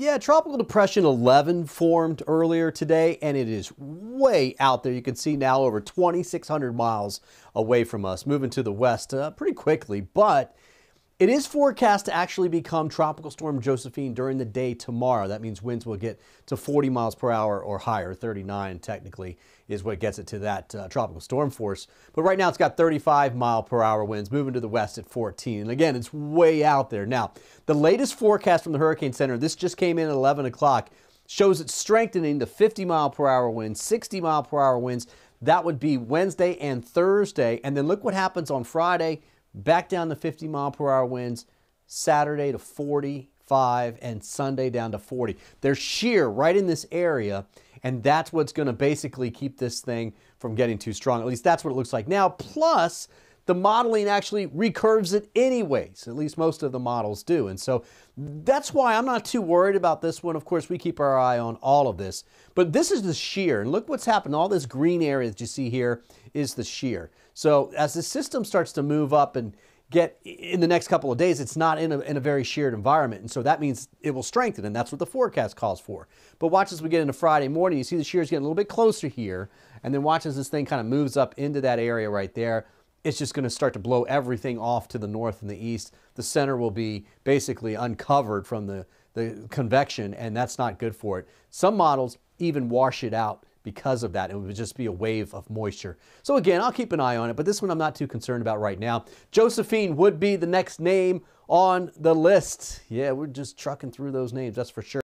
Yeah, Tropical Depression 11 formed earlier today, and it is way out there. You can see now over 2,600 miles away from us, moving to the west uh, pretty quickly, but it is forecast to actually become Tropical Storm Josephine during the day tomorrow. That means winds will get to 40 miles per hour or higher. 39 technically is what gets it to that uh, tropical storm force. But right now it's got 35 mile per hour winds moving to the west at 14. And again, it's way out there. Now, the latest forecast from the Hurricane Center, this just came in at 11 o'clock, shows it strengthening to 50 mile per hour winds, 60 mile per hour winds. That would be Wednesday and Thursday. And then look what happens on Friday back down to 50 mile per hour winds, Saturday to 45, and Sunday down to 40. They're shear right in this area, and that's what's going to basically keep this thing from getting too strong. At least that's what it looks like now. Plus, the modeling actually recurves it anyways. At least most of the models do. And so that's why I'm not too worried about this one. Of course, we keep our eye on all of this. But this is the shear. And look what's happened. All this green area that you see here is the shear. So as the system starts to move up and get in the next couple of days, it's not in a, in a very sheared environment. And so that means it will strengthen, and that's what the forecast calls for. But watch as we get into Friday morning, you see the shears getting a little bit closer here, and then watch as this thing kind of moves up into that area right there it's just going to start to blow everything off to the north and the east. The center will be basically uncovered from the, the convection, and that's not good for it. Some models even wash it out because of that. It would just be a wave of moisture. So again, I'll keep an eye on it, but this one I'm not too concerned about right now. Josephine would be the next name on the list. Yeah, we're just trucking through those names, that's for sure.